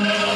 Amen.